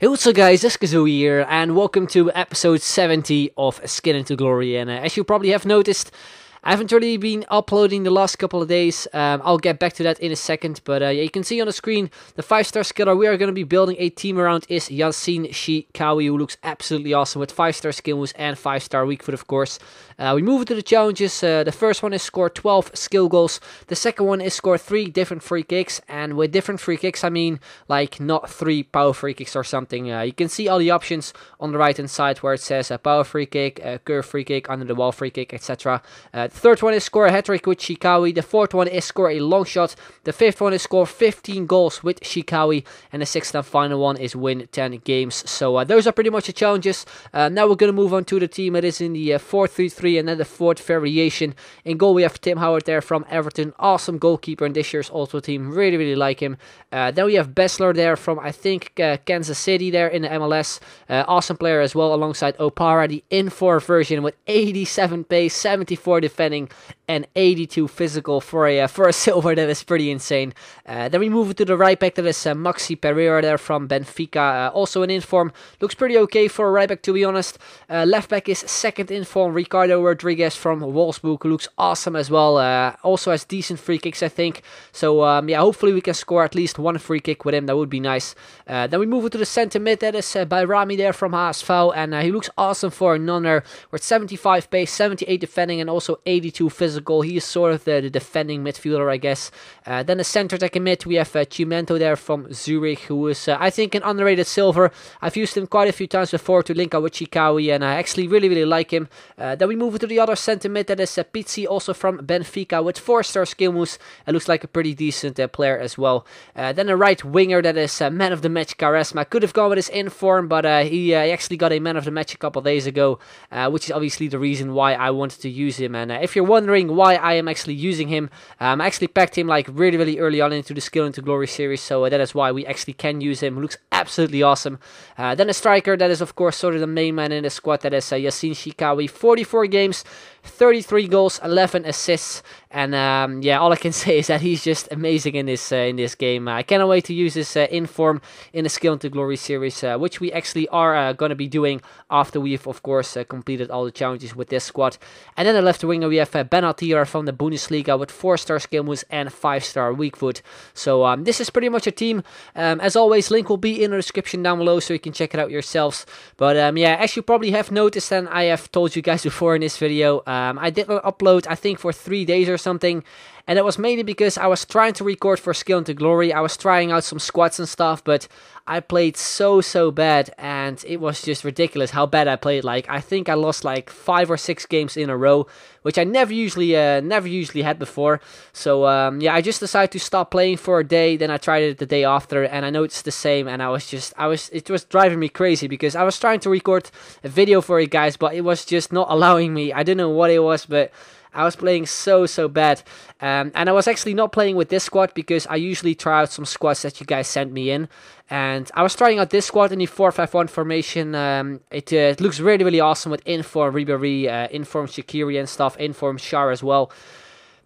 Hey, what's up guys, it's Kazooie here, and welcome to episode 70 of Skilling to Glory, and uh, as you probably have noticed, I haven't really been uploading the last couple of days. Um, I'll get back to that in a second. But uh, yeah, you can see on the screen the five star skiller we are going to be building a team around is Yassine Chikhaoui, who looks absolutely awesome with five star skill moves and five star weak foot, of course. Uh, we move into the challenges. Uh, the first one is score 12 skill goals. The second one is score three different free kicks. And with different free kicks, I mean like not three power free kicks or something. Uh, you can see all the options on the right hand side where it says a power free kick, a curve free kick, under the wall free kick, etc. Third one is score a hat trick with Chikhaoui. The fourth one is score a long shot. The fifth one is score 15 goals with Chikhaoui. And the sixth and final one is win 10 games. So uh, those are pretty much the challenges. Uh, now we're going to move on to the team. It is in the uh, 4 3 3 and then the fourth variation. In goal, we have Tim Howard there from Everton. Awesome goalkeeper in this year's Ultimate team. Really, really like him. Uh, then we have Besler there from, I think, uh, Kansas City there in the MLS. Awesome player as well, alongside Opara, the inform version with 87 pace, 74 defending, and 82 physical for a uh, for a silver. That is pretty insane. Uh, then we move to the right back. That is uh, Maxi Pereira there from Benfica. Uh, also an inform. Looks pretty okay for a right back to be honest. Uh, left back is second inform Ricardo Rodriguez from Wolfsburg. Looks awesome as well. Also has decent free kicks I think. So um, yeah, hopefully we can score at least one free kick with him. That would be nice. then we move to the centre mid. That is uh, Rami there from HSV. And he looks awesome for a nonner with 75 pace, 78 defending and also 82 physical physical. He is sort of the, the defending midfielder, I guess. Uh, then the center attacking mid, we have uh, Chiumiento there from Zurich, who is, uh, I think, an underrated silver. I've used him quite a few times before to link up with Chikhaoui, and I actually really, really like him. Uh, then we move to the other center mid, that is uh, Pizzi, also from Benfica, with four star skill moves. It looks like a pretty decent uh, player as well. Uh, then a right winger, that is man of the match, Quaresma. Could have gone with his inform, but he, he, actually got a man of the match a couple days ago, which is obviously the reason why I wanted to use him. And if you're wondering, wondering why I am actually using him. Um, I actually packed him like really, really early on into the Skilling to Glory series, so uh, that is why we actually can use him. Looks absolutely awesome. Uh, then a striker that is, of course, sort of the main man in the squad. That is uh, Yassine Chikhaoui. 44 games, 33 goals, 11 assists, and um, yeah, all I can say is that he's just amazing in this uh, in this game. I cannot wait to use this uh, inform in the Skilling to Glory series, uh, which we actually are uh, going to be doing after we've, of course, uh, completed all the challenges with this squad. And then the left winger we have uh, Ben from the Bundesliga with four star skill moves and five star weak foot. So um, this is pretty much a team. Um, as always, link will be in the description down below so you can check it out yourselves. But um, yeah, as you probably have noticed, and I have told you guys before in this video. Um, I did not upload, I think, for three days or something. And it was mainly because I was trying to record for Skilling to Glory. I was trying out some squats and stuff, but I played so, so bad. And it was just ridiculous how bad I played. Like, I think I lost like five or six games in a row, which I never usually, uh, never usually had before. So, um, yeah, I just decided to stop playing for a day. Then I tried it the day after, and I noticed the same. And I was just, I was, it was driving me crazy because I was trying to record a video for you guys, but it was just not allowing me. I don't know what it was, but I was playing so, so bad. Um, and I was actually not playing with this squad because I usually try out some squads that you guys sent me in. And I was trying out this squad in the 4-5-1 formation. Um, it, uh, it, looks really, really awesome with Inform Ribery, uh, Inform Shaqiri and stuff, Inform Schär as well.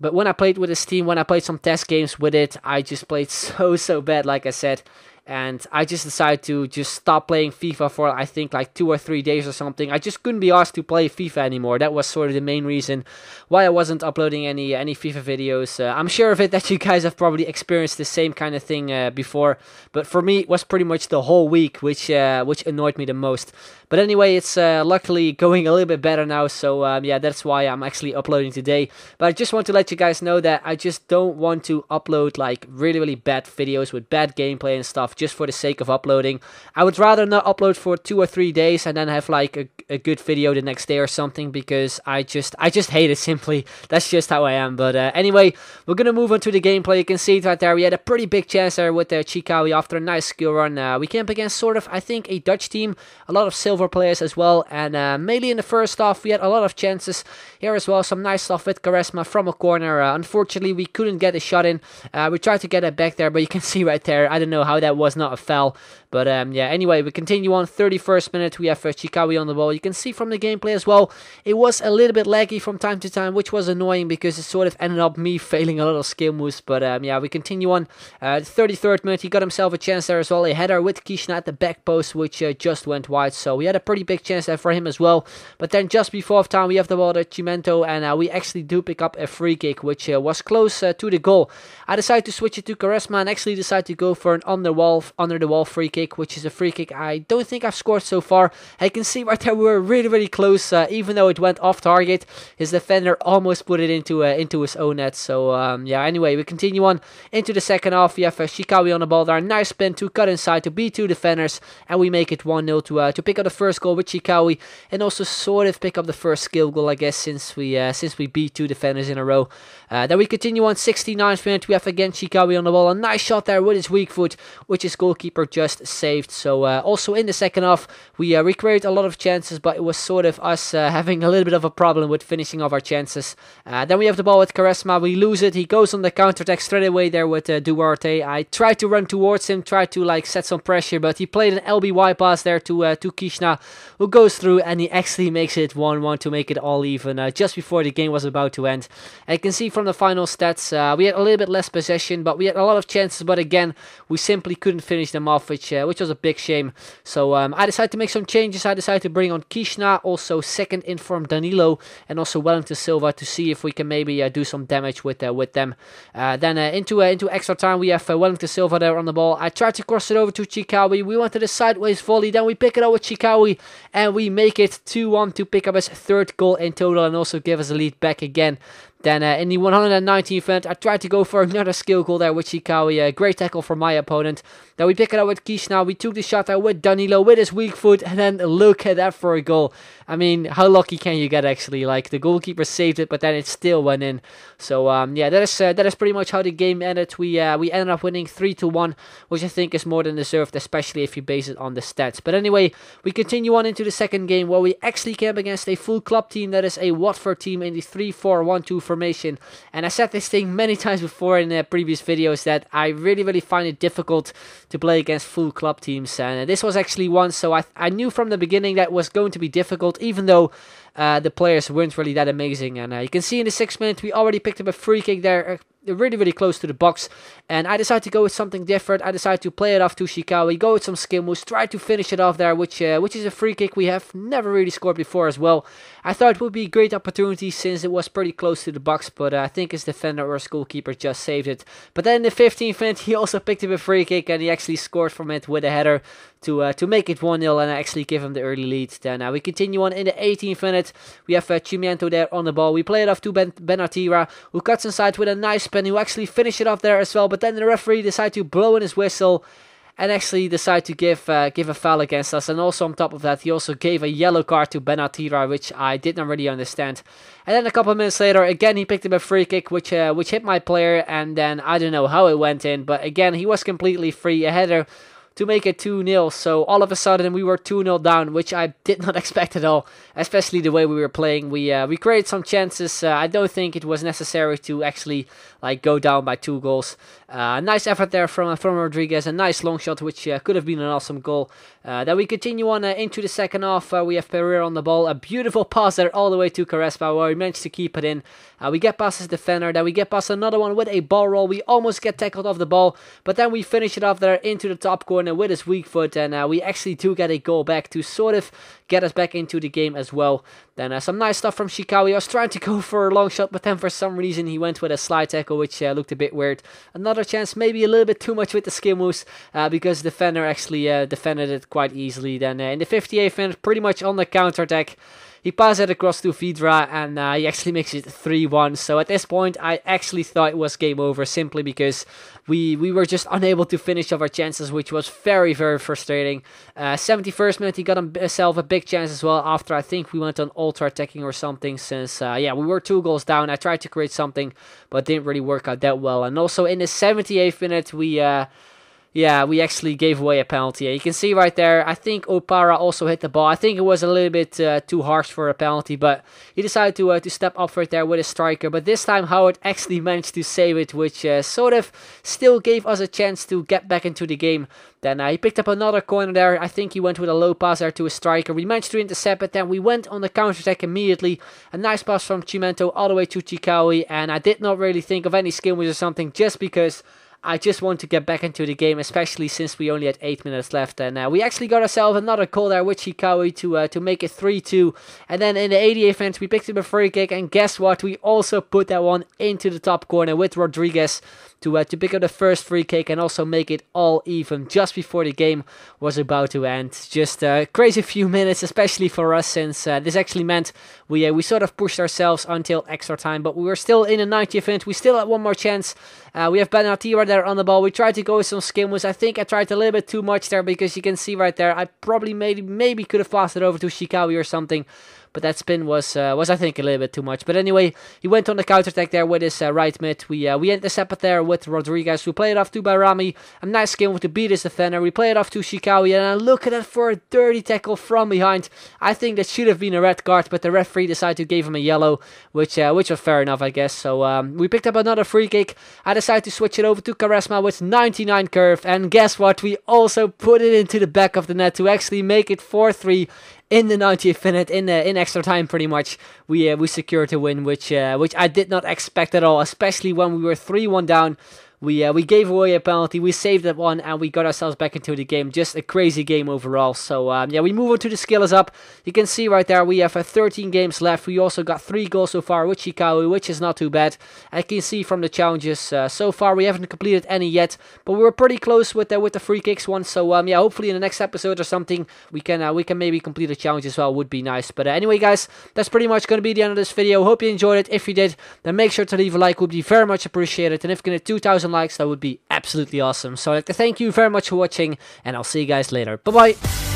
But when I played with this team, when I played some test games with it, I just played so, so bad, like I said and I just decided to just stop playing FIFA for I think like two or three days or something. I just couldn't be asked to play FIFA anymore. That was sort of the main reason why I wasn't uploading any any FIFA videos. Uh, I'm sure of it that you guys have probably experienced the same kind of thing uh, before, but for me it was pretty much the whole week, which uh, which annoyed me the most. But anyway, it's uh, luckily going a little bit better now, so um, yeah, that's why I'm actually uploading today. But I just want to let you guys know that I just don't want to upload like really really bad videos with bad gameplay and stuff just for the sake of uploading. I would rather not upload for two or three days and then have like a, a good video the next day or something because I just I just hate it simply. That's just how I am. But uh, anyway, we're gonna move on to the gameplay. You can see it right there. We had a pretty big chance there with uh, Chikhaoui after a nice skill run. Uh, we came up against sort of I think a Dutch team, a lot of silver players as well. And uh, mainly in the first half, we had a lot of chances here as well. Some nice stuff with Quaresma from a corner. Uh, unfortunately, we couldn't get a shot in. Uh, we tried to get it back there, but you can see right there. I don't know how that was not a foul. But um, yeah, anyway, we continue on 31st minute. We have uh, Chikhaoui on the ball. You can see from the gameplay as well, it was a little bit laggy from time to time, which was annoying because it sort of ended up me failing a little skill moves. But um, yeah, we continue on. Uh, 33rd minute, he got himself a chance there as well. A header with Kishna at the back post, which uh, just went wide. So we had a pretty big chance there for him as well. But then just before time, we have the ball at Chiumiento, and uh, we actually do pick up a free kick, which uh, was close uh, to the goal. I decided to switch it to Quaresma and actually decided to go for an under under the wall free kick, which is a free kick I don't think I've scored so far. I can see right there we were really, really close, uh, even though it went off target. His defender almost put it into uh, into his own net. So um, yeah, anyway, we continue on into the second half. We have uh, Chikhaoui on the ball there, nice spin to cut inside to beat two defenders, and we make it 1 0 to uh, to pick up the first goal with Chikhaoui, and also sort of pick up the first skill goal, I guess, since we uh, since we beat two defenders in a row. Uh, then we continue on 69th minute. We have again Chikhaoui on the ball, a nice shot there with his weak foot, which his goalkeeper just saved. So uh, also in the second half, we uh, recreated a lot of chances, but it was sort of us uh, having a little bit of a problem with finishing off our chances. Uh, then we have the ball with Quaresma. We lose it. He goes on the counter attack straight away there with uh, Duarte. I tried to run towards him, tried to like set some pressure, but he played an LBY pass there to uh, to Kishna, who goes through and he actually makes it 1-1 to make it all even just before the game was about to end. I can see from the final stats, we had a little bit less possession, but we had a lot of chances. But again, we simply couldn't finish them off, which uh, which was a big shame. So um, I decided to make some changes. I decided to bring on Kishna, also second in form Danilo, and also Wellington Silva to see if we can maybe uh, do some damage with uh, with them. Uh, then uh, into into extra time, we have Wellington Silva there on the ball. I tried to cross it over to Chikhaoui. We went to the sideways volley. Then we pick it up with Chikhaoui, and we make it 2-1 to pick up his third goal in total, and also give us a lead back again. Then uh, in the 119th minute, I tried to go for another skill goal there with Chikhaoui. A great tackle from my opponent. Then we pick it up with Kishna. We took the shot out with Danilo with his weak foot. And then look at that for a goal. I mean, how lucky can you get actually? Like the goalkeeper saved it, but then it still went in. So um, yeah, that is uh, that is pretty much how the game ended. We uh, we ended up winning three to one, which I think is more than deserved, especially if you base it on the stats. But anyway, we continue on into the second game where we actually came against a full club team that is a Watford team in the 3-4-1-2 And I said this thing many times before in the previous videos that I really really find it difficult to play against full club teams, and this was actually one. So I I knew from the beginning that was going to be difficult even though uh, the players weren't really that amazing. And uh, you can see in the sixth minute, we already picked up a free kick there, uh, really, really close to the box. And I decided to go with something different. I decided to play it off to Chikhaoui, go with some skill moves, try to finish it off there, which uh, which is a free kick we have never really scored before as well. I thought it would be a great opportunity since it was pretty close to the box, but uh, I think his defender or his goalkeeper just saved it. But then in the 15th minute, he also picked up a free kick and he actually scored from it with a header to uh, to make it 1 0 and actually give him the early lead. Then uh, we continue on in the 18th minute. We have uh, Chiumiento there on the ball. We play it off to Ben Ben-Hatira, who cuts inside with a nice spin, who actually finished it off there as well. But then the referee decided to blow in his whistle and actually decided to give uh, give a foul against us. And also on top of that, he also gave a yellow card to Ben-Hatira, which I did not really understand. And then a couple of minutes later, again he picked up a free kick, which uh, which hit my player, and then I don't know how it went in, but again he was completely free. A header to make it 2 0. So all of a sudden we were 2 0 down, which I did not expect at all, especially the way we were playing. We uh, we created some chances. Uh, I don't think it was necessary to actually like go down by two goals. Uh, nice effort there from from Rodriguez, a nice long shot, which uh, could have been an awesome goal. Uh, then we continue on uh, into the second half. we have Pereira on the ball, a beautiful pass there all the way to Quaresma, where we managed to keep it in. we get past his defender, then we get past another one with a ball roll. We almost get tackled off the ball, but then we finish it off there into the top corner with his weak foot, and we actually do get a goal back to sort of get us back into the game as well. Then uh, some nice stuff from Chikhaoui. I was trying to go for a long shot, but then for some reason he went with a slide tackle, which uh, looked a bit weird. Another chance, maybe a little bit too much with the skill uh, because the defender actually uh, defended it quite easily. Then uh, in the 58th minute, pretty much on the counter attack. He passes it across to Vydra and uh, he actually makes it 3 1. So at this point, I actually thought it was game over simply because we, we were just unable to finish off our chances, which was very, very frustrating. Uh, 71st minute, he got himself a big chance as well after I think we went on ultra attacking or something. Since, uh, yeah, we were two goals down. I tried to create something, but didn't really work out that well. And also in the 78th minute, we. Uh, Yeah, we actually gave away a penalty. You can see right there, I think Opara also hit the ball. I think it was a little bit uh, too harsh for a penalty, but he decided to uh, to step up for it there with a striker. But this time, Howard actually managed to save it, which uh, sort of still gave us a chance to get back into the game. Then uh, he picked up another corner there. I think he went with a low pass there to a striker. We managed to intercept it. Then we went on the counter attack immediately. A nice pass from Chiumiento all the way to Chikhaoui. And I did not really think of any skill or something just because I just want to get back into the game, especially since we only had 8 minutes left. And uh, we actually got ourselves another goal there with Chikhaoui to, uh, to make it 3-2. And then in the 88th minute, we picked up a free kick. And guess what? We also put that one into the top corner with Rodriguez to uh, to pick up the first free kick and also make it all even just before the game was about to end. Just a crazy few minutes, especially for us, since uh, this actually meant we uh, we sort of pushed ourselves until extra time, but we were still in the 90th minute. We still had one more chance. Uh, we have Ben-Hatira there on the ball. We tried to go with some moves. I think I tried a little bit too much there because you can see right there. I probably maybe maybe could have passed it over to Chikhaoui or something but that spin was uh, was I think a little bit too much. But anyway, he went on the counter attack there with his uh, right mid. We uh, we intercepted there with Rodriguez. We played it off to Behrami. A nice game with the beat his defender. We played it off to Chikhaoui, and I look at that for a dirty tackle from behind. I think that should have been a red card, but the referee decided to give him a yellow, which uh, which was fair enough, I guess. So um, we picked up another free kick. I decided to switch it over to Quaresma with 99 curve, and guess what? We also put it into the back of the net to actually make it 4-3 in the 90th minute, in the, in extra time, pretty much, we uh, we secured a win, which uh, which I did not expect at all, especially when we were three one down we uh, we gave away a penalty, we saved that one, and we got ourselves back into the game. Just a crazy game overall. So um, yeah, we move on to the skillers up. You can see right there we have uh, 13 games left. We also got three goals so far with Chikhaoui, which is not too bad. I can see from the challenges uh, so far we haven't completed any yet, but we were pretty close with the with the free kicks one. So um, yeah, hopefully in the next episode or something we can uh, we can maybe complete a challenge as well. Would be nice. But uh, anyway, guys, that's pretty much going to be the end of this video. Hope you enjoyed it. If you did, then make sure to leave a like. Would be very much appreciated. And if you hit 2,000 likes, that would be absolutely awesome. So I'd like to thank you very much for watching, and I'll see you guys later. Bye bye.